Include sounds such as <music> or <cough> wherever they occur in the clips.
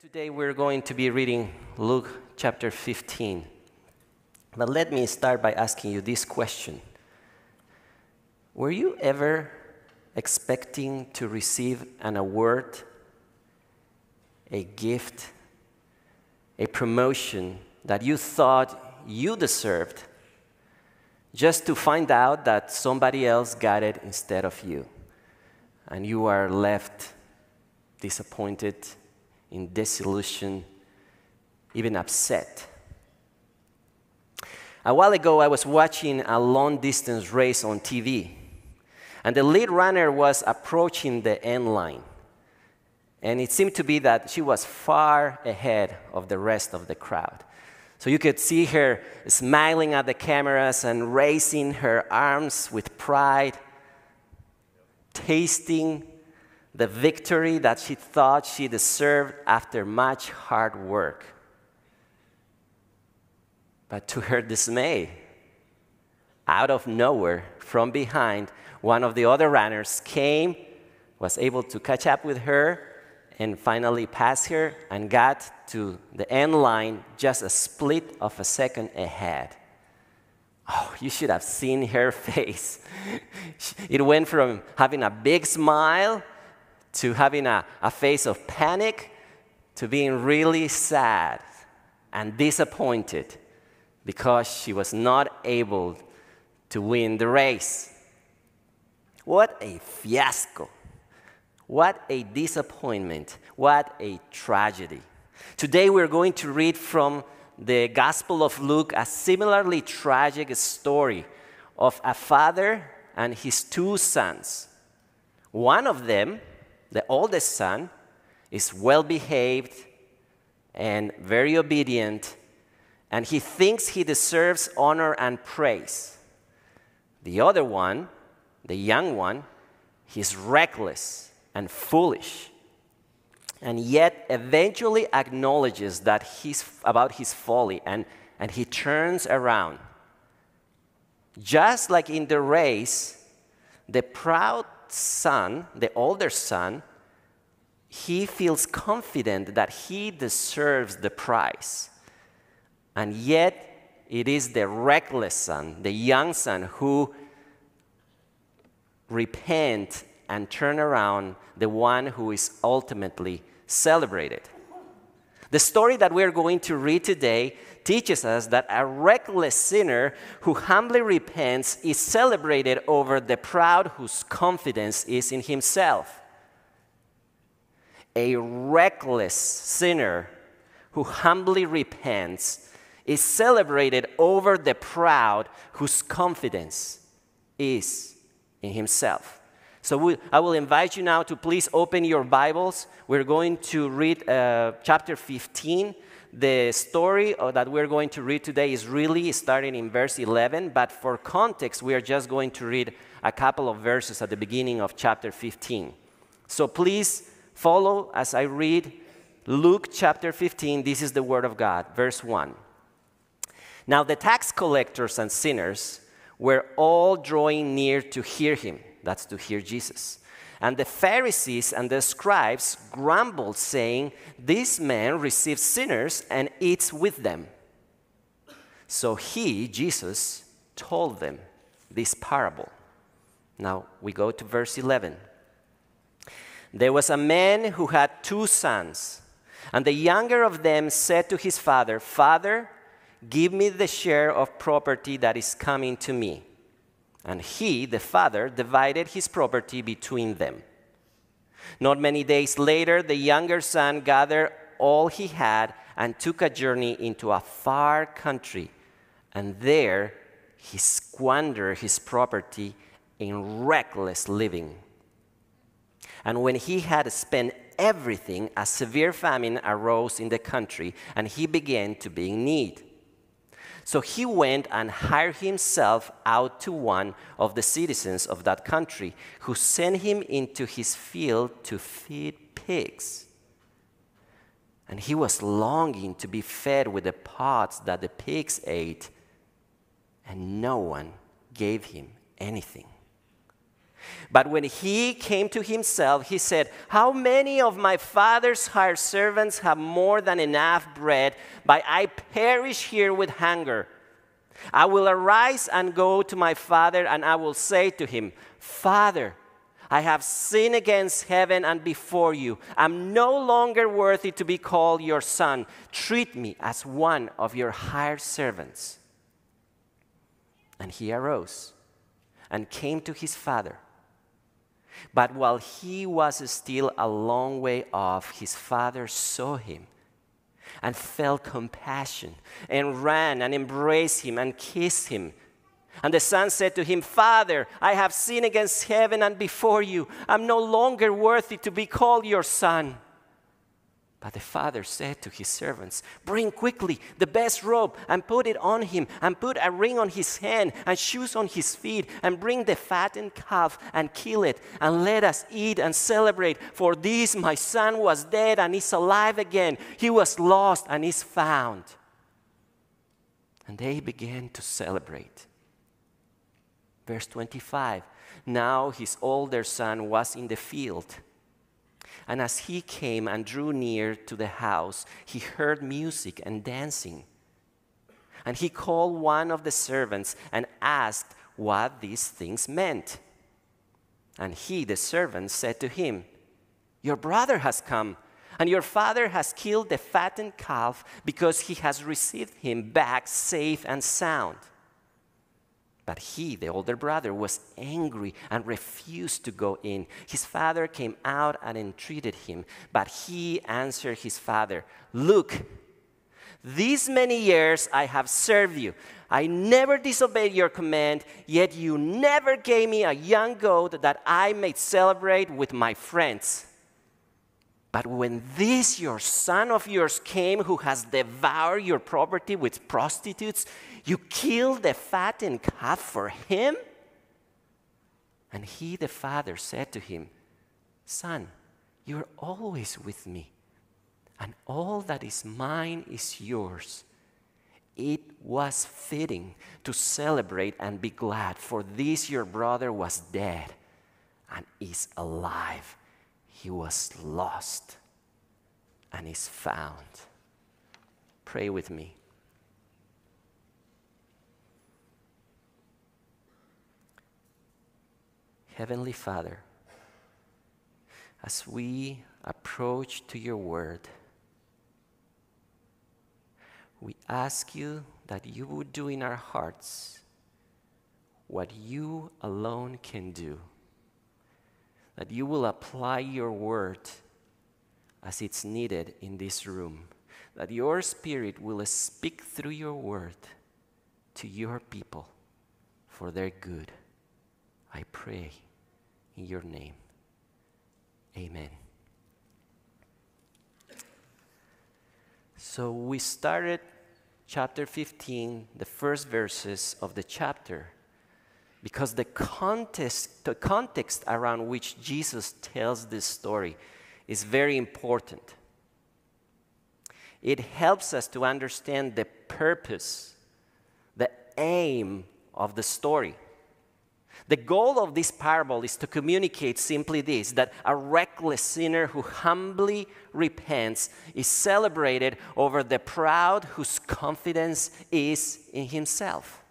Today we're going to be reading Luke chapter 15. But let me start by asking you this question Were you ever expecting to receive an award, a gift, a promotion that you thought you deserved, just to find out that somebody else got it instead of you? And you are left disappointed in disillusion, even upset. A while ago, I was watching a long distance race on TV, and the lead runner was approaching the end line. And it seemed to be that she was far ahead of the rest of the crowd. So you could see her smiling at the cameras and raising her arms with pride, tasting the victory that she thought she deserved after much hard work. But to her dismay, out of nowhere, from behind, one of the other runners came, was able to catch up with her, and finally passed her and got to the end line just a split of a second ahead. Oh, you should have seen her <laughs> face. It went from having a big smile to having a, a face of panic to being really sad and disappointed because she was not able to win the race. What a fiasco! What a disappointment! What a tragedy. Today we're going to read from the Gospel of Luke a similarly tragic story of a father and his two sons. One of them the oldest son, is well behaved and very obedient, and he thinks he deserves honor and praise. The other one, the young one, he's reckless and foolish, and yet eventually acknowledges that he's about his folly and, and he turns around. Just like in the race, the proud son, the older son, he feels confident that he deserves the prize. And yet, it is the reckless son, the young son, who repent and turn around the one who is ultimately celebrated. The story that we're going to read today teaches us that a reckless sinner who humbly repents is celebrated over the proud whose confidence is in himself. A reckless sinner who humbly repents is celebrated over the proud whose confidence is in himself. So we, I will invite you now to please open your Bibles. We're going to read uh, chapter 15 the story uh, that we're going to read today is really starting in verse 11, but for context, we are just going to read a couple of verses at the beginning of chapter 15. So please follow as I read Luke chapter 15. This is the word of God, verse 1. Now the tax collectors and sinners were all drawing near to hear him. That's to hear Jesus. And the Pharisees and the scribes grumbled, saying, This man receives sinners and eats with them. So he, Jesus, told them this parable. Now we go to verse 11. There was a man who had two sons, and the younger of them said to his father, Father, give me the share of property that is coming to me. And he, the father, divided his property between them. Not many days later, the younger son gathered all he had and took a journey into a far country. And there he squandered his property in reckless living. And when he had spent everything, a severe famine arose in the country, and he began to be in need. So he went and hired himself out to one of the citizens of that country, who sent him into his field to feed pigs. And he was longing to be fed with the pods that the pigs ate, and no one gave him anything. But when he came to himself, he said, How many of my father's hired servants have more than enough bread, but I perish here with hunger? I will arise and go to my father, and I will say to him, Father, I have sinned against heaven and before you. I'm no longer worthy to be called your son. Treat me as one of your hired servants. And he arose and came to his father. But while he was still a long way off, his father saw him and felt compassion and ran and embraced him and kissed him. And the son said to him, Father, I have sinned against heaven and before you. I'm no longer worthy to be called your son. But the father said to his servants, Bring quickly the best robe and put it on him, and put a ring on his hand and shoes on his feet, and bring the fattened calf and kill it, and let us eat and celebrate. For this my son was dead and is alive again. He was lost and is found. And they began to celebrate. Verse 25 Now his older son was in the field and as he came and drew near to the house, he heard music and dancing. And he called one of the servants and asked what these things meant. And he, the servant, said to him, Your brother has come, and your father has killed the fattened calf because he has received him back safe and sound. But he, the older brother, was angry and refused to go in. His father came out and entreated him, but he answered his father, Look, these many years I have served you. I never disobeyed your command, yet you never gave me a young goat that I may celebrate with my friends. But when this your son of yours came, who has devoured your property with prostitutes, you killed the fattened calf for him? And he, the father, said to him, Son, you're always with me, and all that is mine is yours. It was fitting to celebrate and be glad, for this your brother was dead and is alive. He was lost and is found. Pray with me. Heavenly Father, as we approach to your word, we ask you that you would do in our hearts what you alone can do. That you will apply your word as it's needed in this room. That your spirit will speak through your word to your people for their good. I pray in your name. Amen. So we started chapter 15, the first verses of the chapter, because the context, the context around which Jesus tells this story is very important. It helps us to understand the purpose, the aim of the story. The goal of this parable is to communicate simply this that a reckless sinner who humbly repents is celebrated over the proud whose confidence is in himself.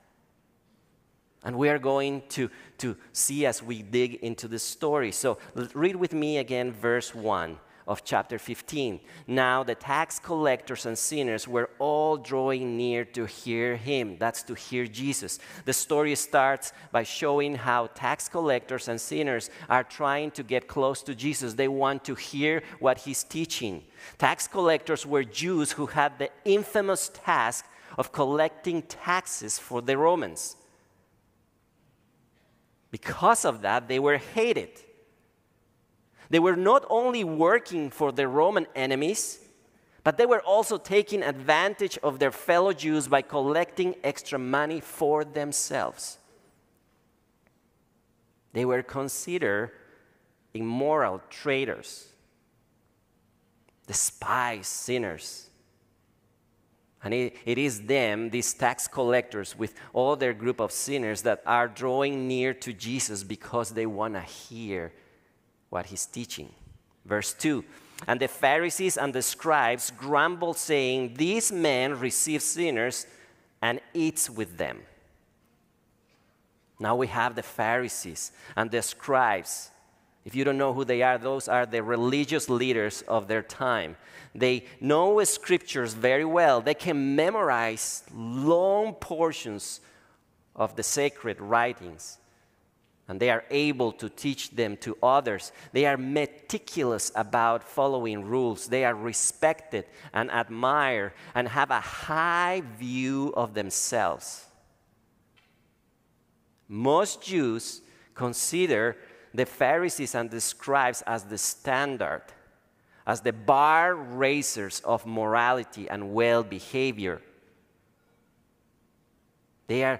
And we are going to, to see as we dig into the story. So read with me again, verse 1 of chapter 15. Now the tax collectors and sinners were all drawing near to hear him. That's to hear Jesus. The story starts by showing how tax collectors and sinners are trying to get close to Jesus. They want to hear what he's teaching. Tax collectors were Jews who had the infamous task of collecting taxes for the Romans. Because of that, they were hated. They were not only working for the Roman enemies, but they were also taking advantage of their fellow Jews by collecting extra money for themselves. They were considered immoral traitors, despised sinners, And it, it is them, these tax collectors, with all their group of sinners, that are drawing near to Jesus because they want to hear what he's teaching. Verse 2 And the Pharisees and the scribes grumbled, saying, These men receive sinners and eats with them. Now we have the Pharisees and the scribes. If you don't know who they are, those are the religious leaders of their time. They know scriptures very well. They can memorize long portions of the sacred writings. And they are able to teach them to others. They are meticulous about following rules. They are respected and admired and have a high view of themselves. Most Jews consider the Pharisees and the scribes as the standard, as the bar raisers of morality and well behavior. They are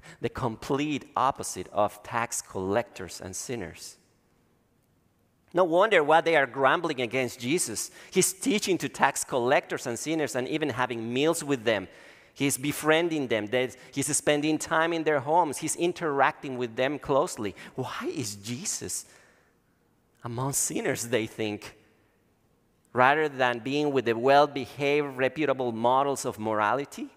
<laughs> the complete opposite of tax collectors and sinners. No wonder why they are grumbling against Jesus. He's teaching to tax collectors and sinners and even having meals with them. He's befriending them. He's spending time in their homes. He's interacting with them closely. Why is Jesus among sinners, they think, rather than being with the well behaved, reputable models of morality?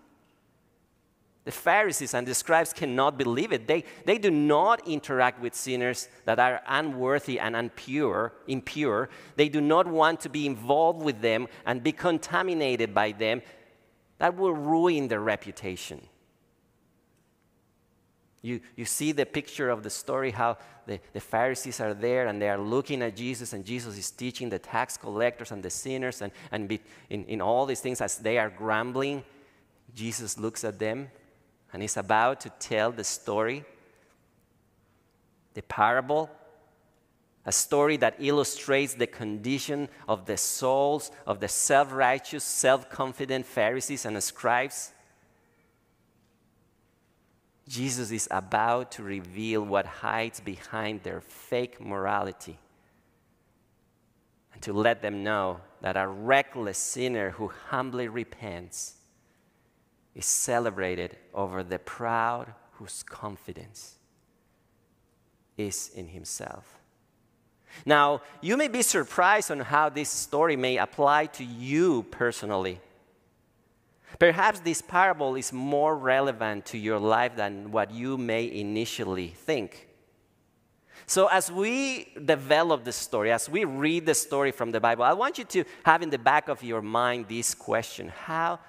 The Pharisees and the scribes cannot believe it. They, they do not interact with sinners that are unworthy and impure, impure. They do not want to be involved with them and be contaminated by them that will ruin their reputation. You, you see the picture of the story how the, the Pharisees are there and they are looking at Jesus, and Jesus is teaching the tax collectors and the sinners, and, and be, in, in all these things as they are grumbling. Jesus looks at them and he's about to tell the story, the parable a story that illustrates the condition of the souls of the self righteous, self confident Pharisees and scribes. Jesus is about to reveal what hides behind their fake morality and to let them know that a reckless sinner who humbly repents is celebrated over the proud whose confidence is in himself. Now, you may be surprised on how this story may apply to you personally. Perhaps this parable is more relevant to your life than what you may initially think. So, as we develop the story, as we read the story from the Bible, I want you to have in the back of your mind this question How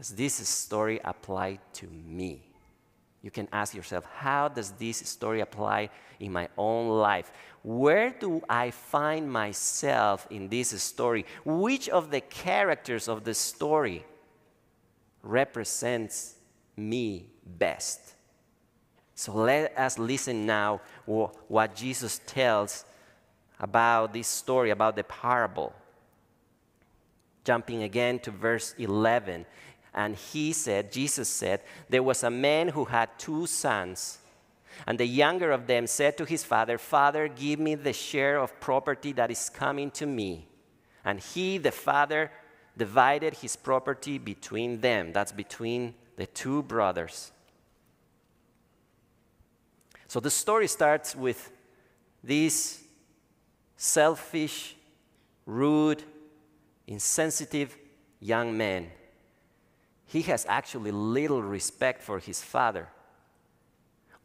does this story apply to me? You can ask yourself, How does this story apply in my own life? where do I find myself in this story? Which of the characters of the story represents me best? So let us listen now what Jesus tells about this story, about the parable. Jumping again to verse 11. And he said, Jesus said, there was a man who had two sons. And the younger of them said to his father, Father, give me the share of property that is coming to me. And he, the father, divided his property between them. That's between the two brothers. So the story starts with this selfish, rude, insensitive young man. He has actually little respect for his father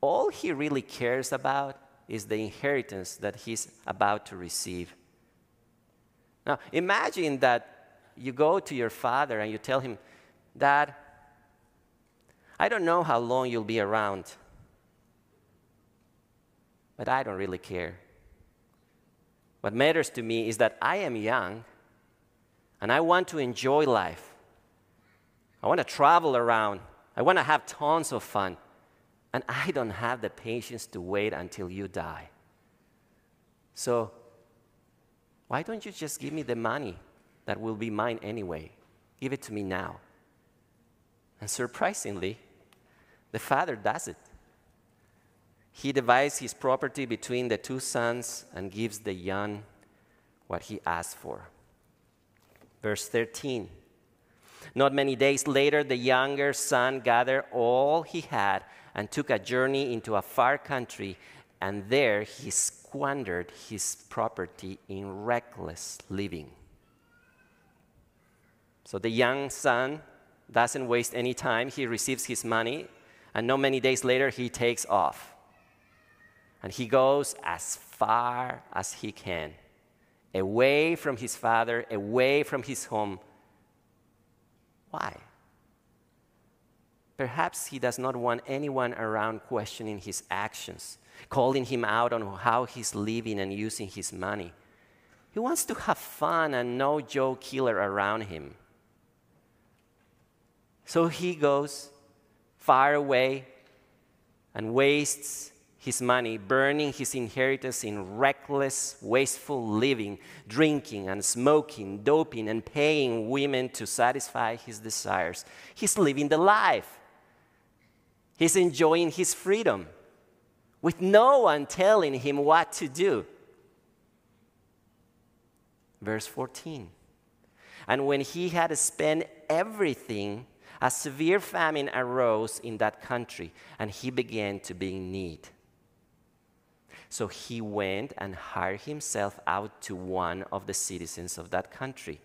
all he really cares about is the inheritance that he's about to receive. Now, imagine that you go to your father and you tell him, Dad, I don't know how long you'll be around, but I don't really care. What matters to me is that I am young and I want to enjoy life. I want to travel around. I want to have tons of fun. And I don't have the patience to wait until you die. So, why don't you just give me the money that will be mine anyway? Give it to me now. And surprisingly, the father does it. He divides his property between the two sons and gives the young what he asked for. Verse 13. Not many days later, the younger son gathered all he had and took a journey into a far country, and there he squandered his property in reckless living. So the young son doesn't waste any time. He receives his money, and not many days later, he takes off. And he goes as far as he can, away from his father, away from his home. Why? Perhaps he does not want anyone around questioning his actions, calling him out on how he's living and using his money. He wants to have fun and no Joe killer around him. So he goes far away and wastes his money, burning his inheritance in reckless, wasteful living, drinking and smoking, doping and paying women to satisfy his desires. He's living the life. He's enjoying his freedom with no one telling him what to do. Verse 14. And when he had spent everything, a severe famine arose in that country, and he began to be in need. So he went and hired himself out to one of the citizens of that country,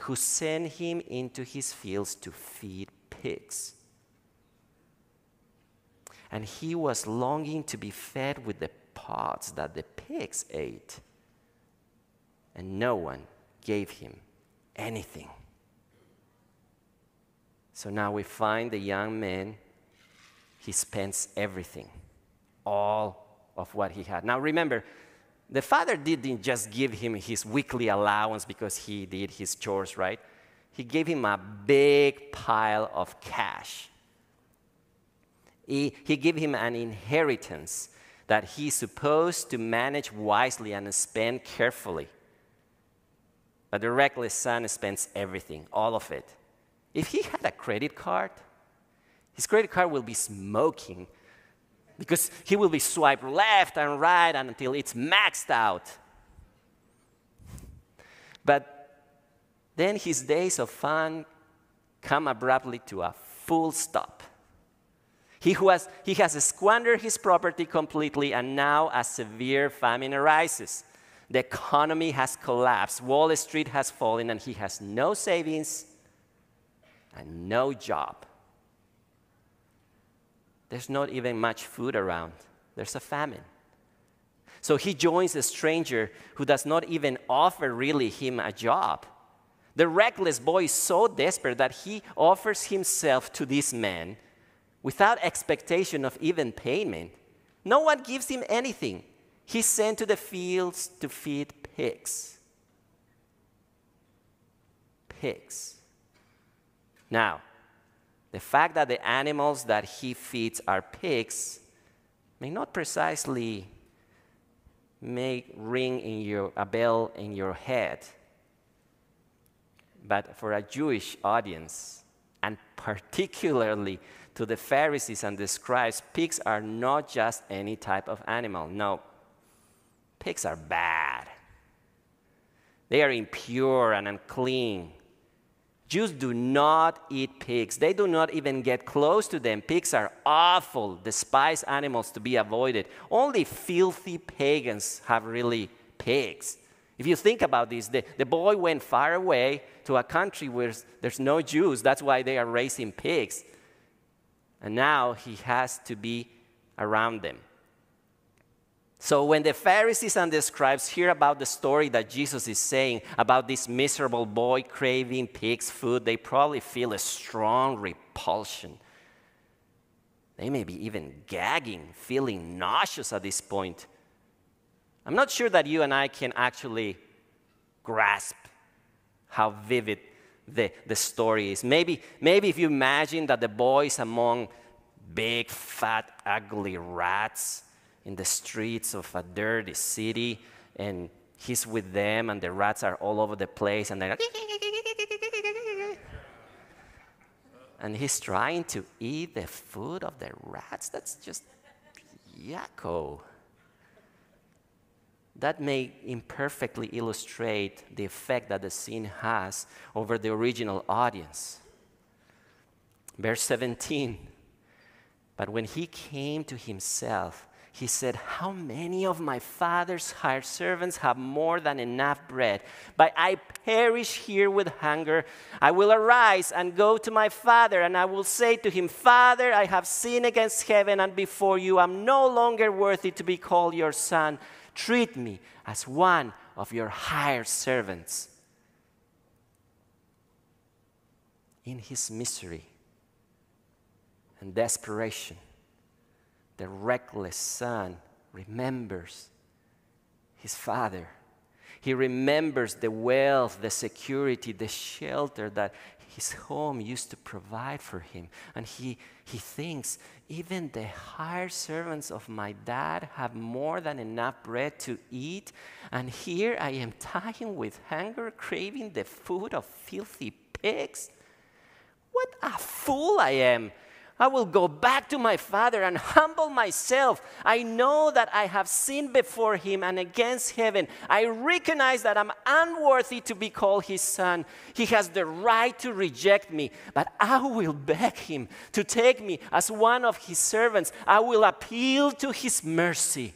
who sent him into his fields to feed pigs. And he was longing to be fed with the pods that the pigs ate. And no one gave him anything. So now we find the young man, he spends everything, all of what he had. Now remember, the father didn't just give him his weekly allowance because he did his chores, right? He gave him a big pile of cash. He, he gave him an inheritance that he's supposed to manage wisely and spend carefully. But the reckless son spends everything, all of it. If he had a credit card, his credit card will be smoking because he will be swiped left and right until it's maxed out. But then his days of fun come abruptly to a full stop. He, who has, he has squandered his property completely, and now a severe famine arises. The economy has collapsed, Wall Street has fallen, and he has no savings and no job. There's not even much food around, there's a famine. So he joins a stranger who does not even offer really him a job. The reckless boy is so desperate that he offers himself to this man without expectation of even payment. No one gives him anything. He's sent to the fields to feed pigs. Pigs. Now, the fact that the animals that he feeds are pigs may not precisely make ring in your a bell in your head. But for a jewish audience and particularly to the pharisees and the scribes pigs are not just any type of animal. No pigs are bad. They are impure and unclean Jews do not eat pigs. They do not even get close to them. Pigs are awful, despised animals to be avoided. Only filthy pagans have really pigs. If you think about this, the, the boy went far away to a country where there's no Jews. That's why they are raising pigs. And now he has to be around them. So when the Pharisees and the scribes hear about the story that Jesus is saying about this miserable boy craving pig's food, they probably feel a strong repulsion. They may be even gagging, feeling nauseous at this point. I'm not sure that you and I can actually grasp how vivid the, the story is. Maybe, maybe if you imagine that the boy is among big, fat, ugly rats in the streets of a dirty city, and he's with them, and the rats are all over the place, and they're like, <laughs> and he's trying to eat the food of the rats. That's just yucko. That may imperfectly illustrate the effect that the scene has over the original audience. Verse 17. But when he came to himself, he said, How many of my father's hired servants have more than enough bread? But I perish here with hunger. I will arise and go to my father, and I will say to him, Father, I have sinned against heaven and before you. I'm no longer worthy to be called your son. Treat me as one of your hired servants. In his misery and desperation, the reckless son remembers his father. He remembers the wealth, the security, the shelter that his home used to provide for him. And he, he thinks, even the hired servants of my dad have more than enough bread to eat. And here I am dying with hunger, craving the food of filthy pigs. What a fool I am! I will go back to my father and humble myself. I know that I have sinned before him and against heaven. I recognize that I'm unworthy to be called his son. He has the right to reject me, but I will beg him to take me as one of his servants. I will appeal to his mercy.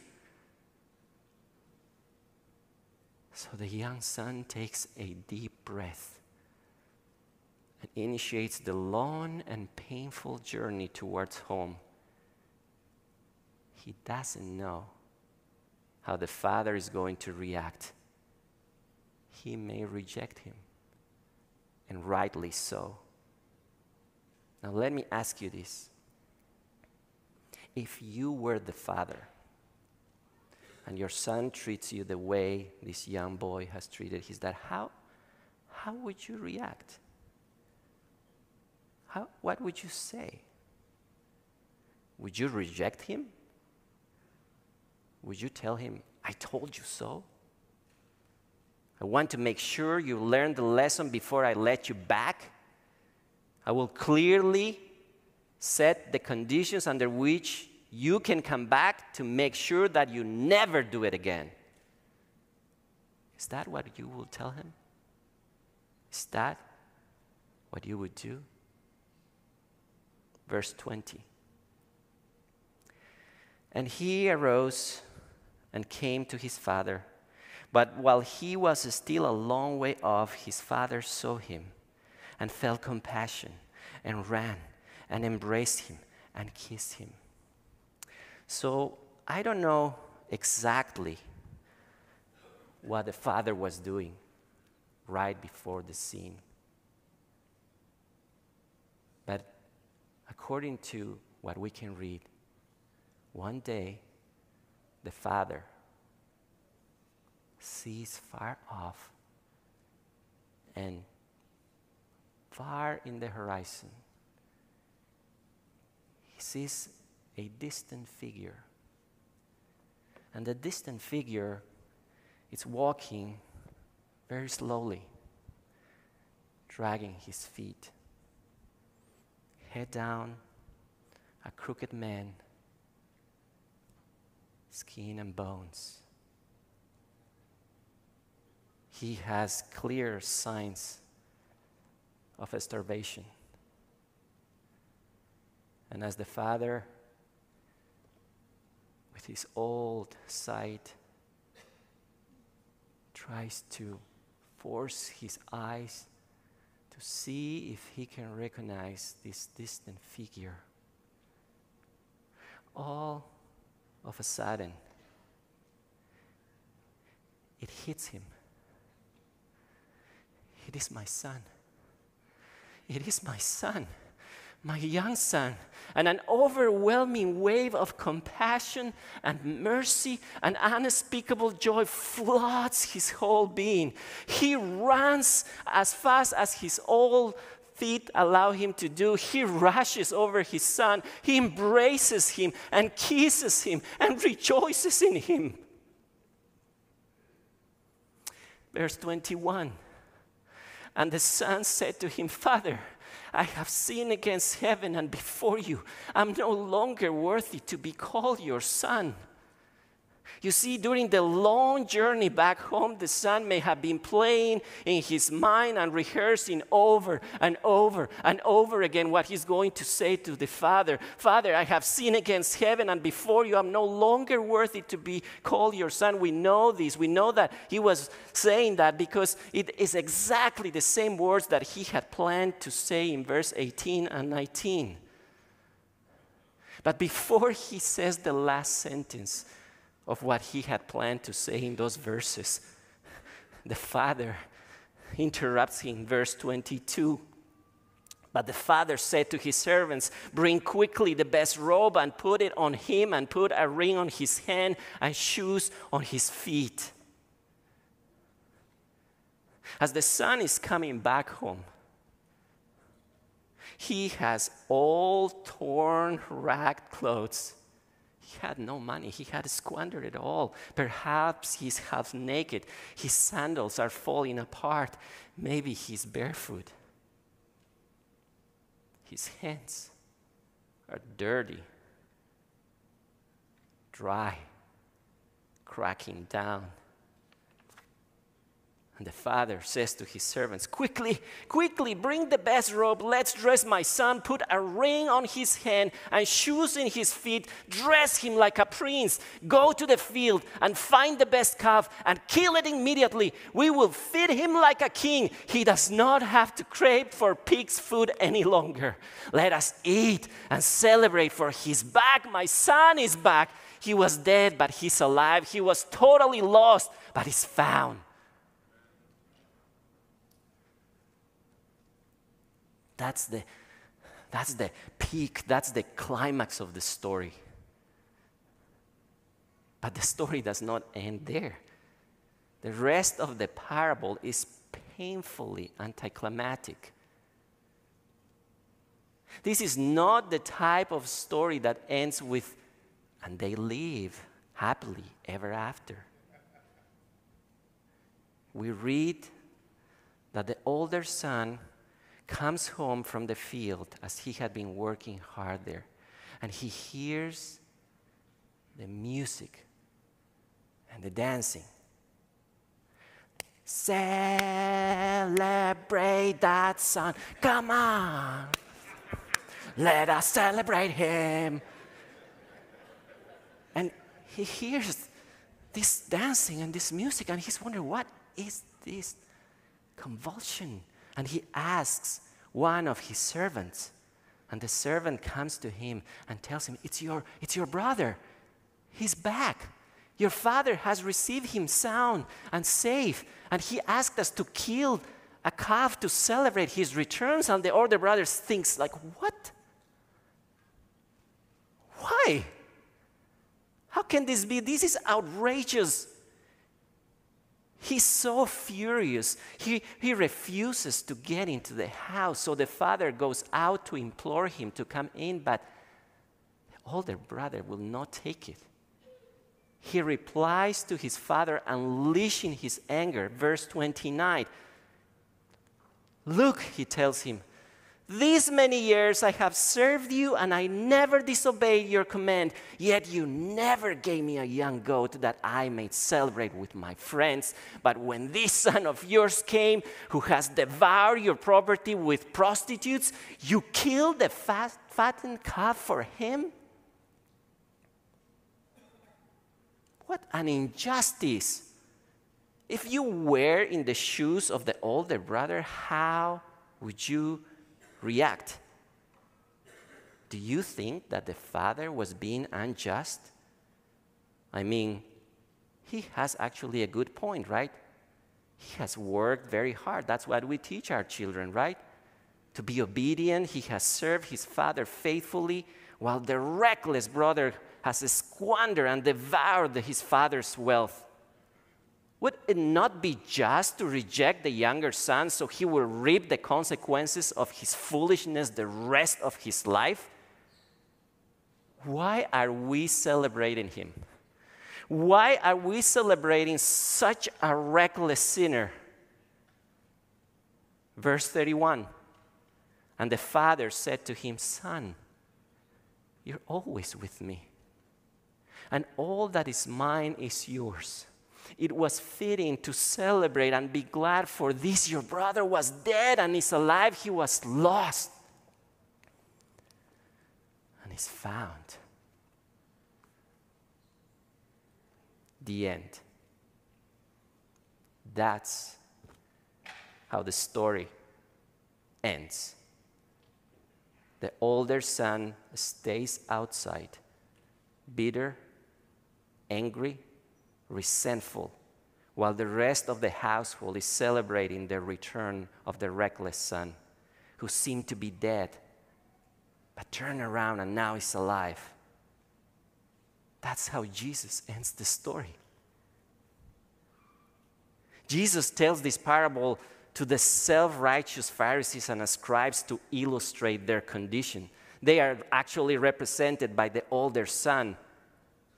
So the young son takes a deep breath and initiates the long and painful journey towards home. He doesn't know how the father is going to react. He may reject him, and rightly so. Now, let me ask you this. If you were the father, and your son treats you the way this young boy has treated his dad, how, how would you react? How, what would you say? Would you reject him? Would you tell him, I told you so? I want to make sure you learn the lesson before I let you back. I will clearly set the conditions under which you can come back to make sure that you never do it again. Is that what you will tell him? Is that what you would do? Verse 20. And he arose and came to his father. But while he was still a long way off, his father saw him and felt compassion and ran and embraced him and kissed him. So I don't know exactly what the father was doing right before the scene. According to what we can read, one day the Father sees far off and far in the horizon, he sees a distant figure. And the distant figure is walking very slowly, dragging his feet head down, a crooked man, skin and bones. He has clear signs of starvation. And as the father, with his old sight, tries to force his eyes see if he can recognize this distant figure. All of a sudden, it hits him. It is my son. It is my son my young son, and an overwhelming wave of compassion and mercy and unspeakable joy floods his whole being. He runs as fast as his old feet allow him to do. He rushes over his son, he embraces him and kisses him and rejoices in him. Verse 21 And the son said to him, Father, I have sinned against heaven and before you. I'm no longer worthy to be called your son. You see, during the long journey back home, the son may have been playing in his mind and rehearsing over and over and over again what he's going to say to the father Father, I have sinned against heaven and before you. I'm no longer worthy to be called your son. We know this. We know that he was saying that because it is exactly the same words that he had planned to say in verse 18 and 19. But before he says the last sentence, of what he had planned to say in those verses. The father interrupts him in verse 22. But the father said to his servants, Bring quickly the best robe and put it on him, and put a ring on his hand and shoes on his feet. As the son is coming back home, he has all torn, ragged clothes he had no money. He had squandered it all. Perhaps he's half naked. His sandals are falling apart. Maybe he's barefoot. His hands are dirty, dry, cracking down. And the father says to his servants, Quickly, quickly, bring the best robe. Let's dress my son, put a ring on his hand and shoes in his feet, dress him like a prince. Go to the field and find the best calf and kill it immediately. We will feed him like a king. He does not have to crave for pig's food any longer. Let us eat and celebrate, for he's back. My son is back. He was dead, but he's alive. He was totally lost, but he's found. That's the, that's the peak, that's the climax of the story. But the story does not end there. The rest of the parable is painfully anticlimactic. This is not the type of story that ends with, and they live happily ever after. We read that the older son comes home from the field as he had been working hard there, and he hears the music and the dancing. Celebrate that son. Come on. Let us celebrate him. And he hears this dancing and this music, and he's wondering, what is this convulsion? And he asks one of his servants. And the servant comes to him and tells him, It's your, it's your brother. He's back. Your father has received him sound and safe. And he asked us to kill a calf to celebrate his returns. And the older brother thinks, like, what? Why? How can this be? This is outrageous. He's so furious. He, he refuses to get into the house. So the father goes out to implore him to come in, but the older brother will not take it. He replies to his father, unleashing his anger. Verse 29. Look, he tells him, these many years I have served you and I never disobeyed your command, yet you never gave me a young goat that I may celebrate with my friends. But when this son of yours came, who has devoured your property with prostitutes, you killed the fat, fattened calf for him? What an injustice! If you were in the shoes of the older brother, how would you? React. Do you think that the father was being unjust? I mean, he has actually a good point, right? He has worked very hard. That's what we teach our children, right? To be obedient, he has served his father faithfully, while the reckless brother has squandered and devoured his father's wealth. Would it not be just to reject the younger son so he will reap the consequences of his foolishness the rest of his life? Why are we celebrating him? Why are we celebrating such a reckless sinner? Verse 31 And the father said to him, Son, you're always with me and all that is mine is yours. It was fitting to celebrate and be glad for this. Your brother was dead and is alive, he was lost and is found. The end. That's how the story ends. The older son stays outside, bitter, angry, resentful, while the rest of the household is celebrating the return of the reckless son who seemed to be dead, but turned around and now is alive. That's how Jesus ends the story. Jesus tells this parable to the self righteous Pharisees and scribes to illustrate their condition. They are actually represented by the older son,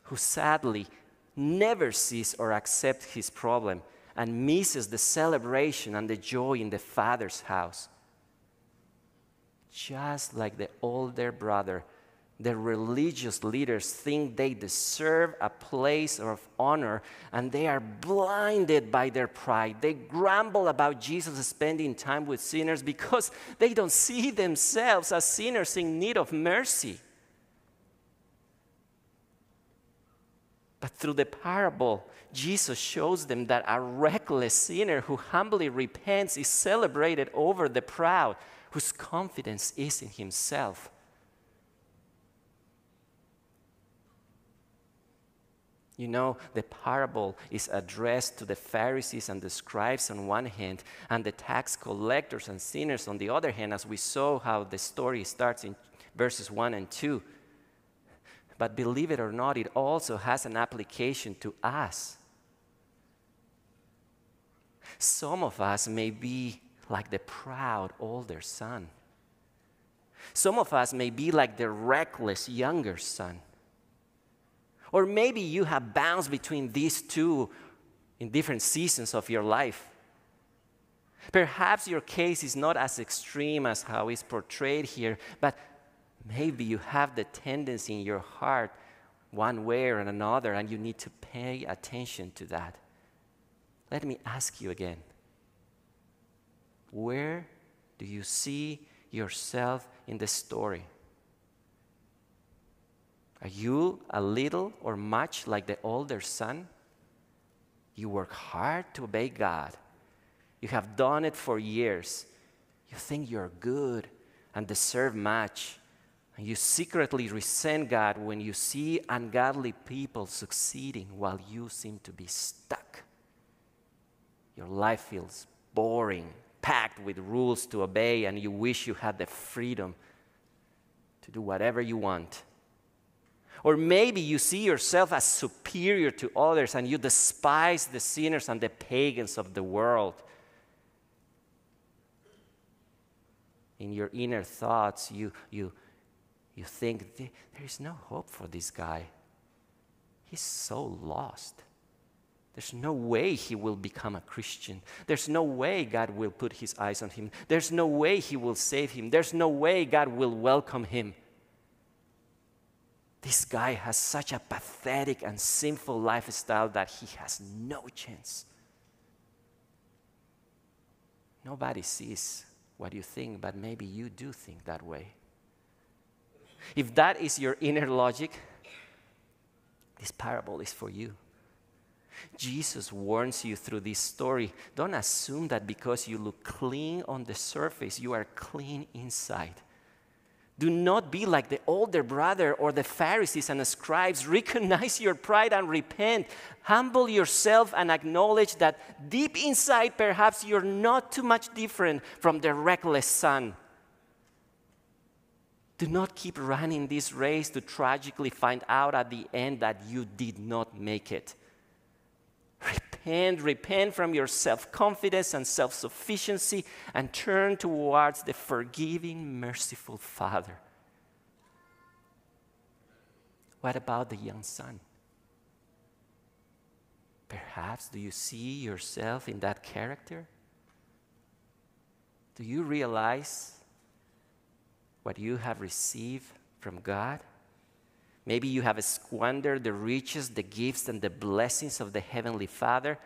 who sadly never sees or accepts his problem and misses the celebration and the joy in the father's house. Just like the older brother the religious leaders think they deserve a place of honor and they are blinded by their pride. They grumble about Jesus spending time with sinners because they don't see themselves as sinners in need of mercy. But through the parable, Jesus shows them that a reckless sinner who humbly repents is celebrated over the proud, whose confidence is in himself. You know, the parable is addressed to the Pharisees and the scribes on one hand, and the tax collectors and sinners on the other hand, as we saw how the story starts in verses 1 and 2. But believe it or not, it also has an application to us. Some of us may be like the proud older son. Some of us may be like the reckless younger son. Or maybe you have bounced between these two in different seasons of your life. Perhaps your case is not as extreme as how it's portrayed here, but maybe you have the tendency in your heart one way or another, and you need to pay attention to that. Let me ask you again where do you see yourself in the story? Are you a little or much like the older son? You work hard to obey God. You have done it for years. You think you're good and deserve much. And you secretly resent God when you see ungodly people succeeding while you seem to be stuck. Your life feels boring, packed with rules to obey, and you wish you had the freedom to do whatever you want. Or maybe you see yourself as superior to others and you despise the sinners and the pagans of the world. In your inner thoughts, you, you, you think, there is no hope for this guy. He's so lost. There's no way he will become a Christian. There's no way God will put his eyes on him. There's no way he will save him. There's no way God will welcome him. This guy has such a pathetic and sinful lifestyle that he has no chance. Nobody sees what you think, but maybe you do think that way. If that is your inner logic, this parable is for you. Jesus warns you through this story. Don't assume that because you look clean on the surface, you are clean inside. Do not be like the older brother or the Pharisees and the scribes. Recognize your pride and repent. Humble yourself and acknowledge that deep inside, perhaps you're not too much different from the reckless son. Do not keep running this race to tragically find out at the end that you did not make it. Repent, repent from your self confidence and self sufficiency and turn towards the forgiving, merciful Father. What about the young son? Perhaps do you see yourself in that character? Do you realize what you have received from God? Maybe you have squandered the riches, the gifts, and the blessings of the Heavenly Father.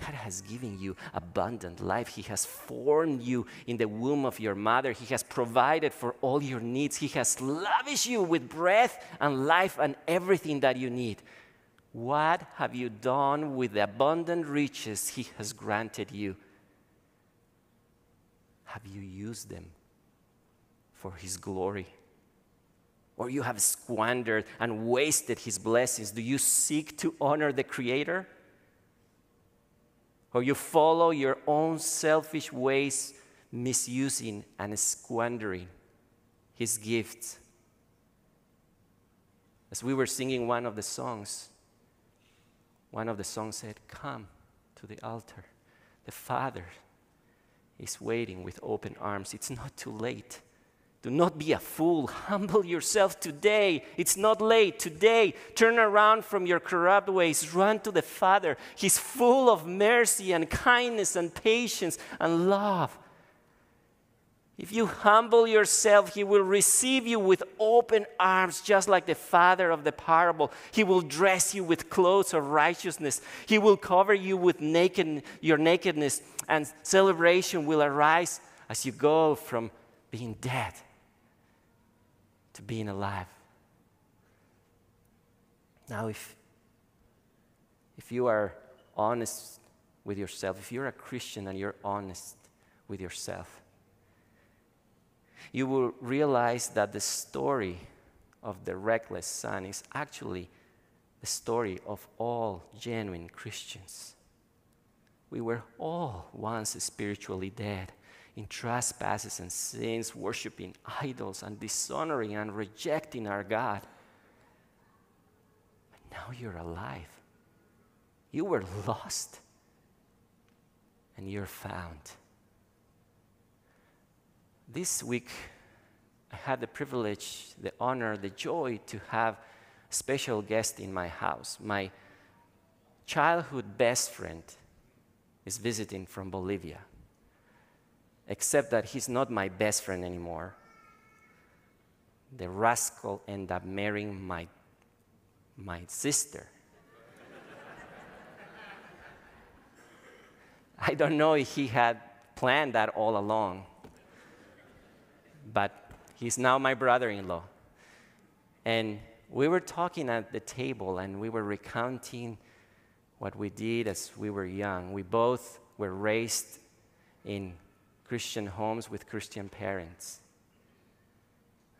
God has given you abundant life. He has formed you in the womb of your mother. He has provided for all your needs. He has lavished you with breath and life and everything that you need. What have you done with the abundant riches He has granted you? Have you used them for His glory? Or you have squandered and wasted His blessings? Do you seek to honor the Creator? Or you follow your own selfish ways, misusing and squandering His gifts? As we were singing one of the songs, one of the songs said, Come to the altar. The Father is waiting with open arms. It's not too late. Do not be a fool. <laughs> Humble yourself today. It's not late. Today, turn around from your corrupt ways. Run to the Father. He's full of mercy and kindness and patience and love. If you humble yourself, He will receive you with open arms, just like the father of the parable. He will dress you with clothes of righteousness. He will cover you with naked, your nakedness, and celebration will arise as you go from being dead to being alive. Now, if, if you are honest with yourself, if you're a Christian and you're honest with yourself, you will realize that the story of the reckless son is actually the story of all genuine Christians. We were all once spiritually dead in trespasses and sins, worshiping idols and dishonoring and rejecting our God. But now you're alive. You were lost, and you're found. This week, I had the privilege, the honor, the joy to have a special guest in my house. My childhood best friend is visiting from Bolivia except that he's not my best friend anymore. The rascal ended up marrying my, my sister. <laughs> I don't know if he had planned that all along, but he's now my brother in law. And we were talking at the table and we were recounting what we did as we were young. We both were raised in Christian homes with Christian parents.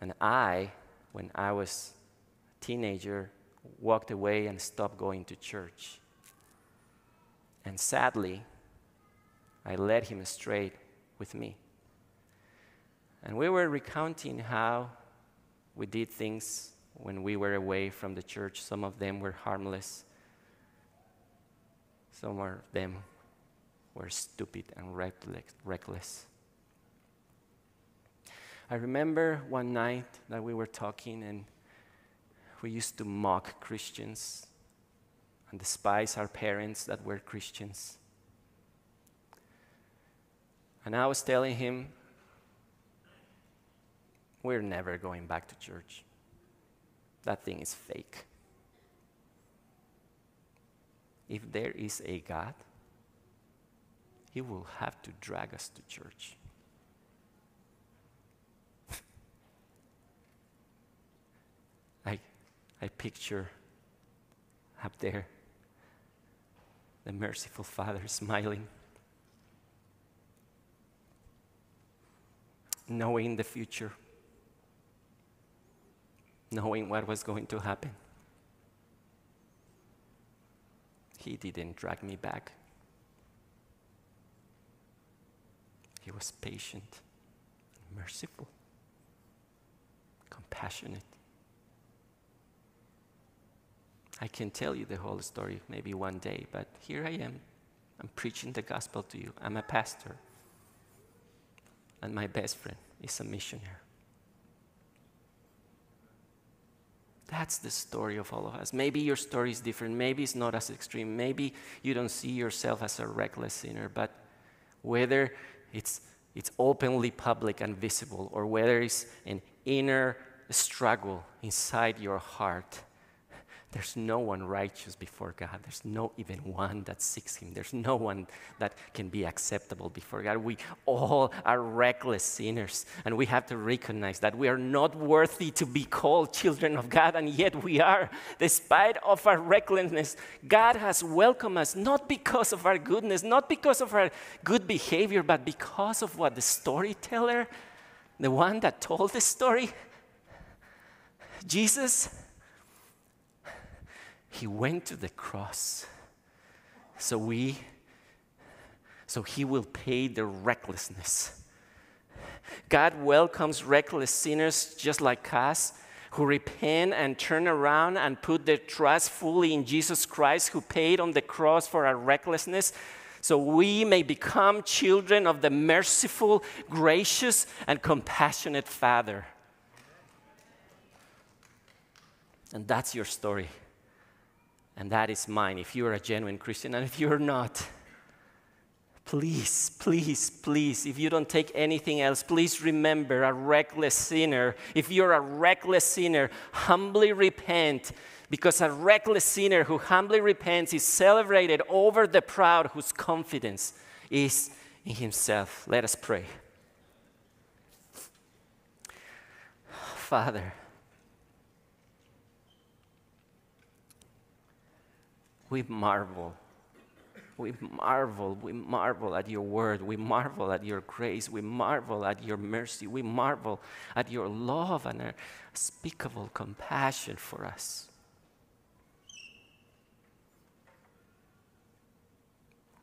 And I, when I was a teenager, walked away and stopped going to church. And sadly, I led him astray with me. And we were recounting how we did things when we were away from the church. Some of them were harmless, some of them were stupid and reckless. I remember one night that we were talking and we used to mock Christians and despise our parents that were Christians. And I was telling him, we're never going back to church. That thing is fake. If there is a God, he will have to drag us to church. <laughs> I, I picture up there the merciful Father smiling, knowing the future, knowing what was going to happen. He didn't drag me back. He was patient, merciful, compassionate. I can tell you the whole story maybe one day, but here I am. I'm preaching the gospel to you. I'm a pastor. And my best friend is a missionary. That's the story of all of us. Maybe your story is different. Maybe it's not as extreme. Maybe you don't see yourself as a reckless sinner. But whether it's, it's openly public and visible, or whether it's an inner struggle inside your heart, there's no one righteous before God. There's no even one that seeks Him. There's no one that can be acceptable before God. We all are reckless sinners, and we have to recognize that we are not worthy to be called children of God, and yet we are. Despite of our recklessness, God has welcomed us not because of our goodness, not because of our good behavior, but because of what the storyteller, the one that told the story, Jesus he went to the cross so we so he will pay the recklessness. God welcomes reckless sinners just like us who repent and turn around and put their trust fully in jesus christ who paid on the cross for our recklessness. So we may become children of the merciful gracious and compassionate father. And that's your story and that is mine if you're a genuine Christian. And if you're not, please, please, please, if you don't take anything else, please remember a reckless sinner. If you're a reckless sinner, humbly repent. Because a reckless sinner who humbly repents is celebrated over the proud whose confidence is in himself. Let us pray. Father, we marvel. We marvel, we marvel at your word. We marvel at your grace. We marvel at your mercy. We marvel at your love and unspeakable compassion for us.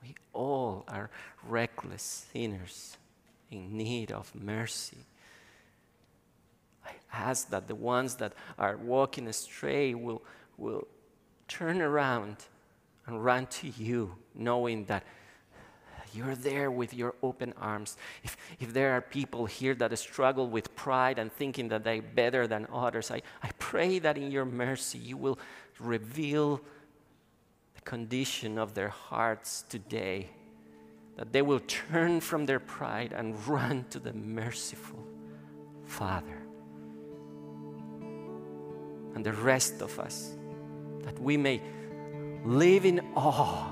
We all are reckless sinners in need of mercy. I ask that the ones that are walking astray will, will turn around and run to you, knowing that you're there with your open arms. If, if there are people here that struggle with pride and thinking that they're better than others, I, I pray that in your mercy you will reveal the condition of their hearts today, that they will turn from their pride and run to the merciful Father. And the rest of us, that we may live in awe,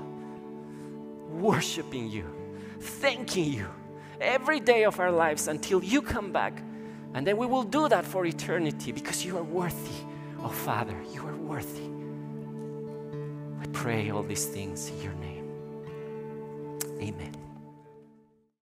worshiping you, thanking you every day of our lives until you come back. And then we will do that for eternity because you are worthy. Oh, Father, you are worthy. I pray all these things in your name. Amen.